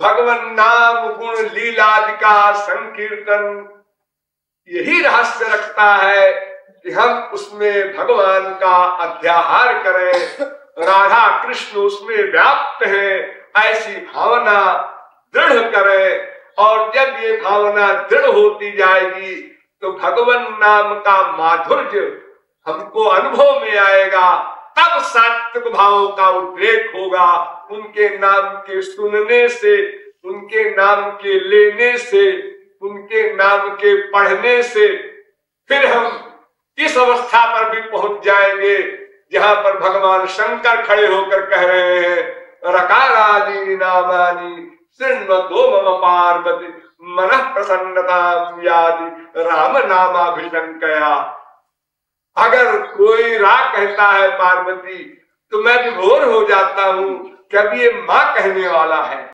भगवान नाम गुण लीलादि का संकीर्तन यही रहस्य रखता है कि हम उसमें भगवान का अध्याहार करें, राधा कृष्ण उसमें व्याप्त है, ऐसी भावना दृढ़ करें। और जब ये भावना दृढ़ होती जाएगी तो भगवान नाम का माधुर्य हमको अनुभव में आएगा, तब सात्विक भाव का उद्रेक होगा। उनके नाम के सुनने से, उनके नाम के लेने से, उनके नाम के पढ़ने से फिर हम इस अवस्था पर भी पहुँच जाएँगे, जहाँ पर भगवान शंकर खड़े होकर कह रहे हैं, रकारादि नामानी दो मम पार्वती मन प्रसन्नता राम नामाभिशंकया अगर कोई रा कहता है पार्वती तो मैं विभोर हो जाता हूँ। कभी ये माँ कहने वाला है